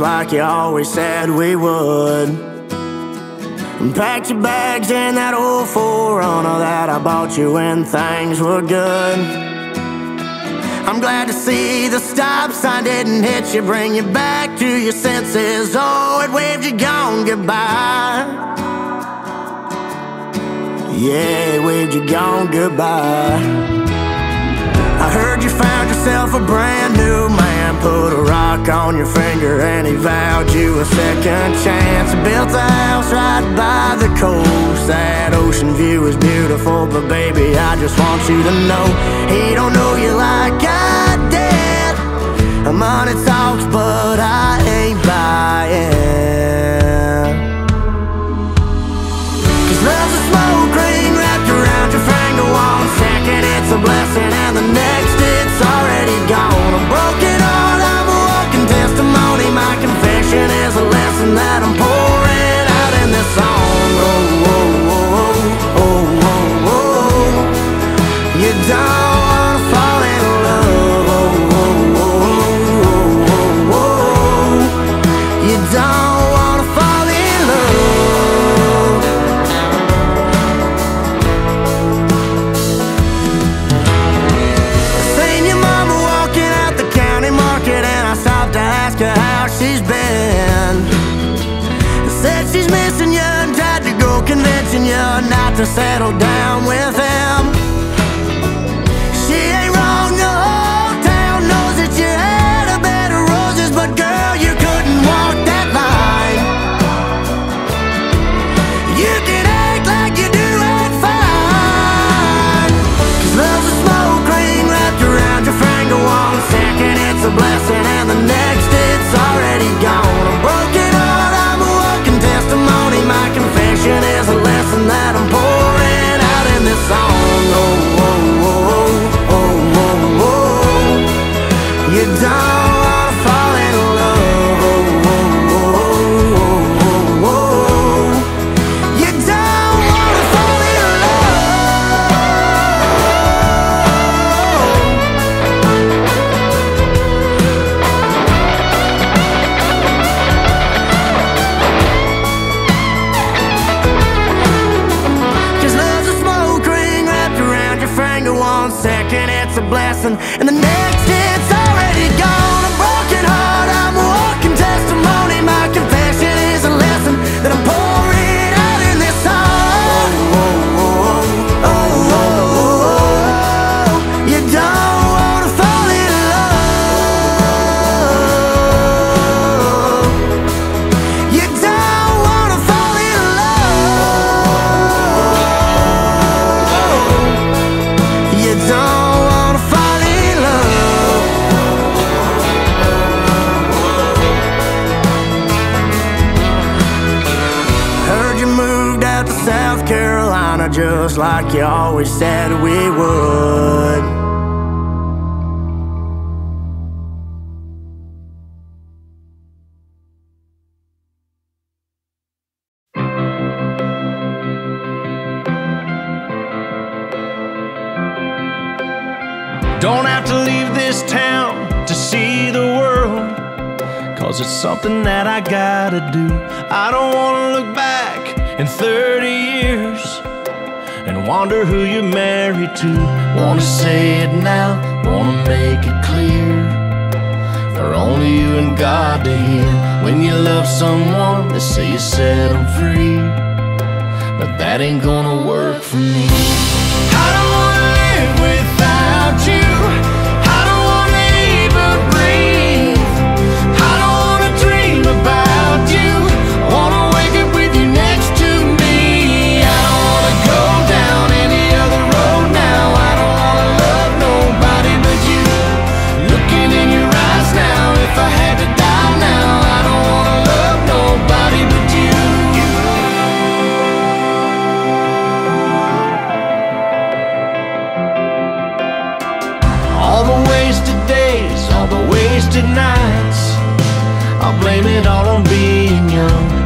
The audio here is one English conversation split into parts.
like you always said we would. And packed your bags in that old 4Runner that I bought you when things were good. I'm glad to see the stop sign didn't hit you, bring you back to your senses. Oh, it waved you gone goodbye. Yeah, it waved you gone goodbye. I heard you found yourself a brand new man. Put a rock on your finger and he vowed you a second chance. Built a house right by the coast. That ocean view is beautiful, but baby, I just want you to know he don't know you like I did. Money talks, but I go convincing you not to settle down with him. You Don't have to leave this town to see the world. Cause it's something that I gotta do. I don't wanna look back in 30 years and wonder who you're married to. Wanna say it now, wanna make it clear. For only you and God to hear. When you love someone, they say you set them free. But that ain't gonna work for me.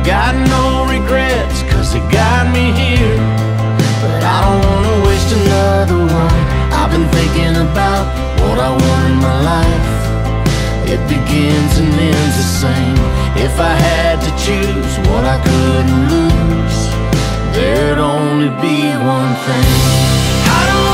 got no regrets, cause it got me here. But I don't wanna waste another one. I've been thinking about what I want in my life. It begins and ends the same. If I had to choose what I couldn't lose, there'd only be one thing. I don't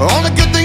All the good things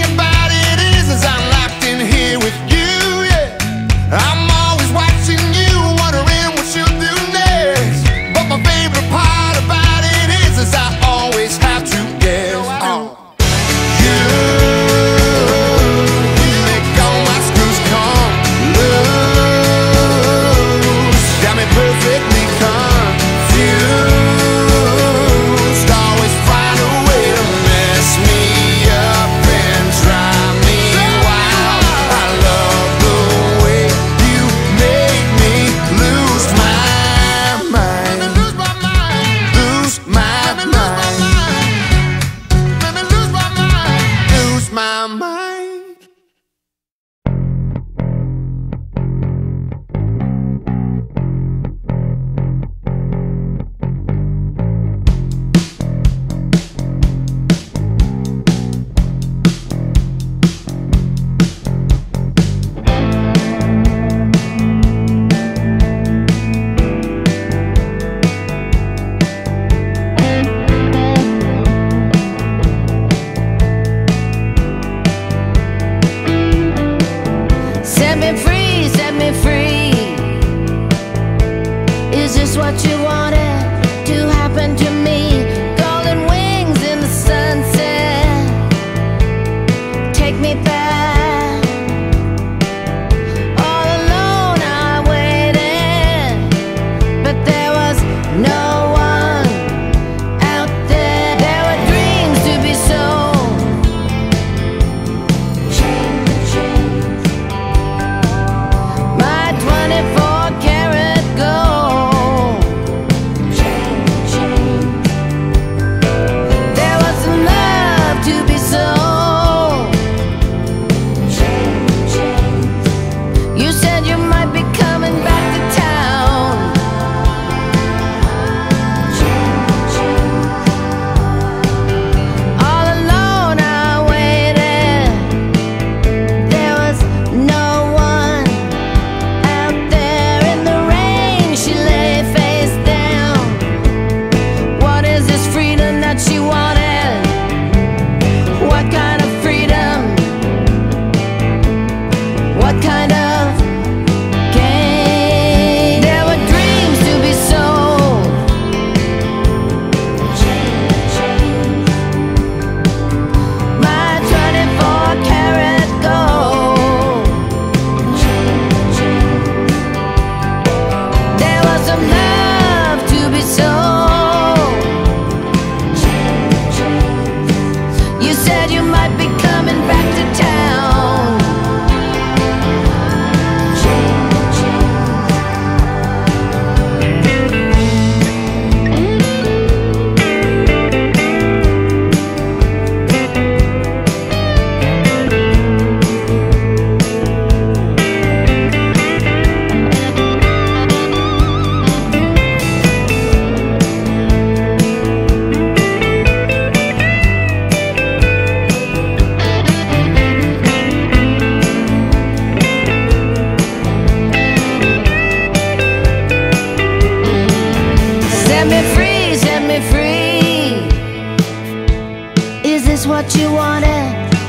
is what you wanted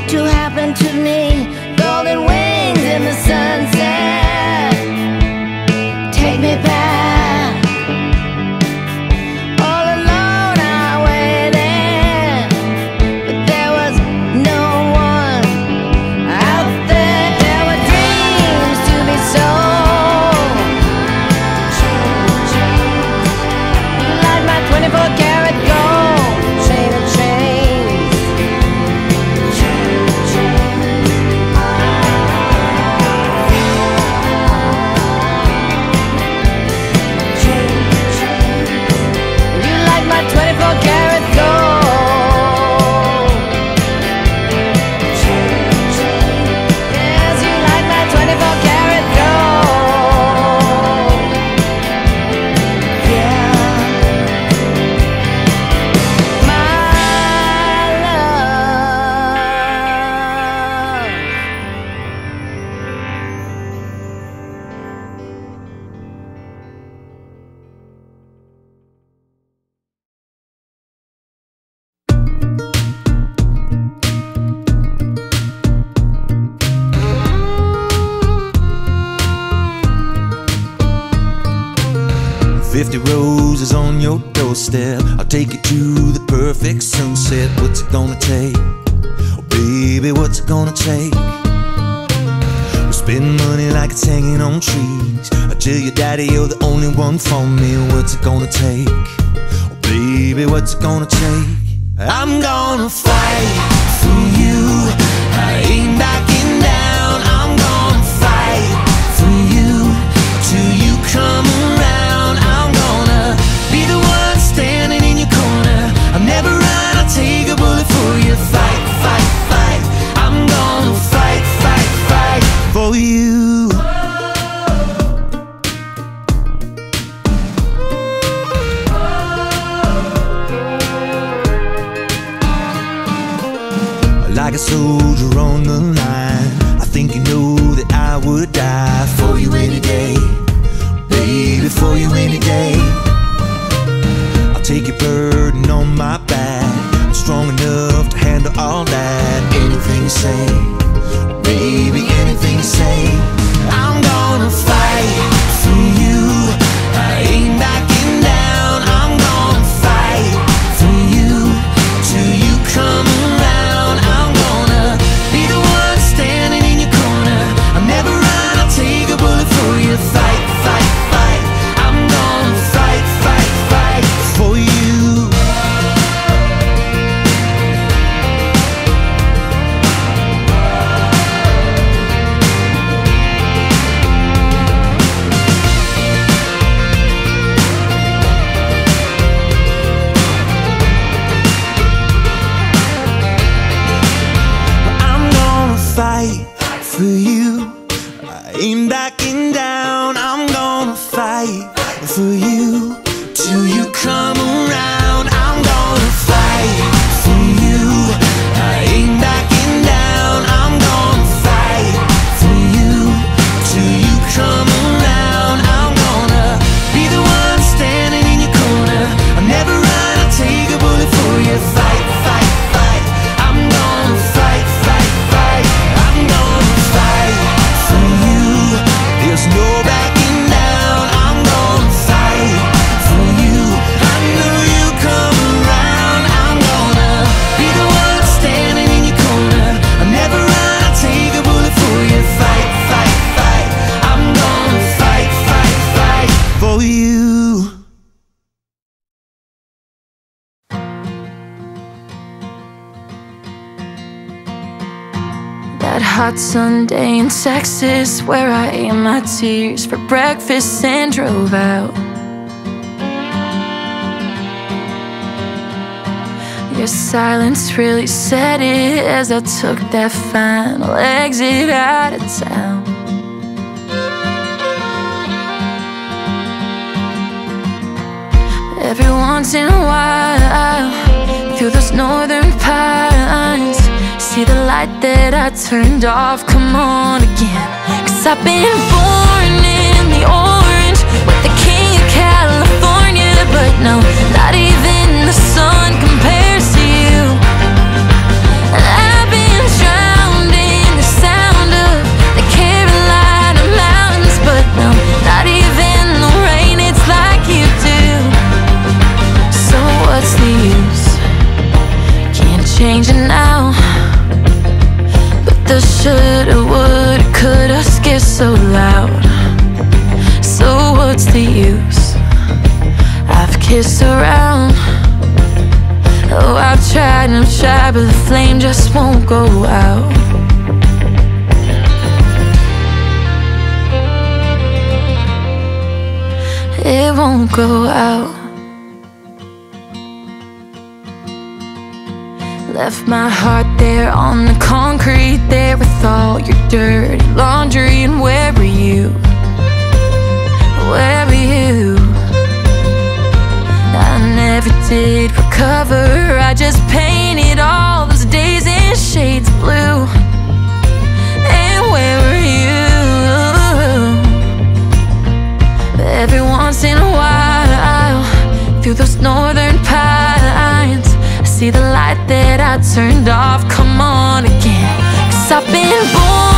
to happen to me. Golden wings in the sunset. Take me back. 50 roses on your doorstep. I'll take you to the perfect sunset. What's it gonna take? Oh, baby, what's it gonna take? We spend money like it's hanging on trees. I tell your daddy you're the only one for me. What's it gonna take? Oh, baby, what's it gonna take? I'm gonna fight for you. I ain't backing down. I'm gonna. say, baby, anything you say. Hot Sunday in Texas where I ate my tears for breakfast and drove out. Your silence really said it as I took that final exit out of town. Every once in a while, through those northern pines, see the light that I turned off come on again. Cause I've been born in the orange with the king of California, but no, not even Around. Oh, I've tried and I've tried, but the flame just won't go out. It won't go out. Left my heart there on the concrete there with all your dirty laundry. And where were you? Never did recover. I just painted all those days in shades of blue. And where were you? Every once in a while, through those northern pines, I see the light that I turned off come on again. Cause I've been born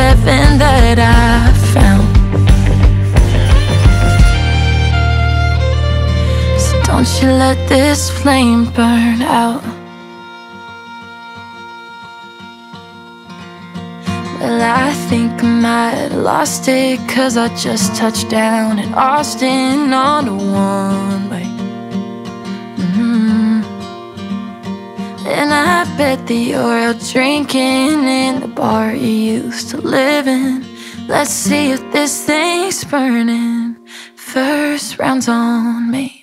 heaven that I've found. So don't you let this flame burn out. Well, I think I might have lost it Cause I just touched down in Austin on a one way And I bet that you're out drinking in the bar you used to live in. Let's see if this thing's burning. First round's on me